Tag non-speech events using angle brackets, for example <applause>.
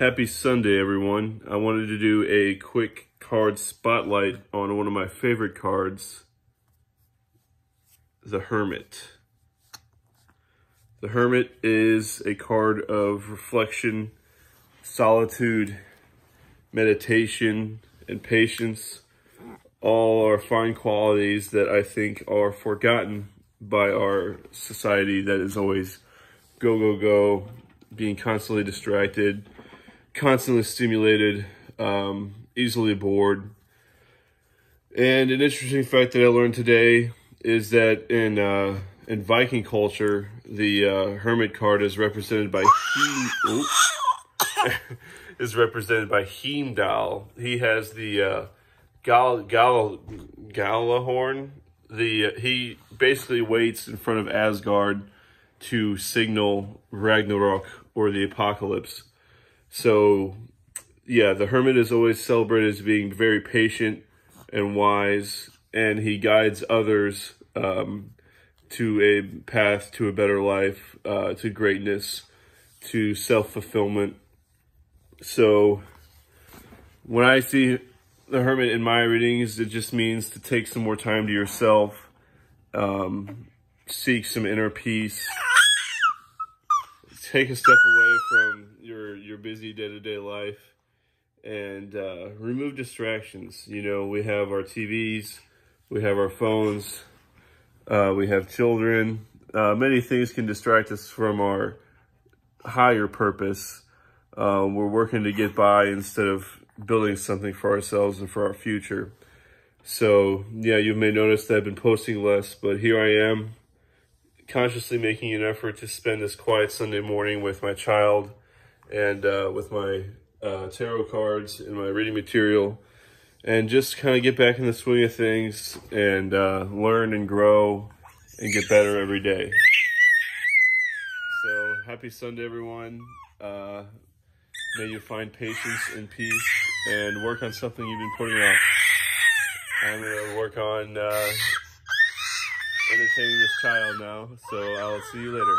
Happy Sunday, everyone. I wanted to do a quick card spotlight on one of my favorite cards, the Hermit. The Hermit is a card of reflection, solitude, meditation, and patience. All are fine qualities that I think are forgotten by our society that is always go, go, go, being constantly distracted, constantly stimulated, um, easily bored. And an interesting fact that I learned today is that in uh, in Viking culture, the uh, hermit card is represented by he <laughs> is represented by Heimdall. He has the uh, Gal Gal Gjallarhorn. The uh, he basically waits in front of Asgard to signal Ragnarok or the apocalypse. So, yeah, the hermit is always celebrated as being very patient and wise, and he guides others um, to a path to a better life, uh, to greatness, to self fulfillment. So, when I see the hermit in my readings, it just means to take some more time to yourself, um, seek some inner peace take a step away from your your busy day-to-day life and uh, remove distractions. You know, we have our TVs, we have our phones, uh, we have children. Uh, many things can distract us from our higher purpose. Uh, we're working to get by instead of building something for ourselves and for our future. So, yeah, you may notice that I've been posting less, but here I am consciously making an effort to spend this quiet Sunday morning with my child and uh, with my uh, tarot cards and my reading material and just kind of get back in the swing of things and uh, learn and grow and get better every day. So happy Sunday, everyone. Uh, may you find patience and peace and work on something you've been putting off. I'm going to work on uh, entertaining this child now. So I'll see you later.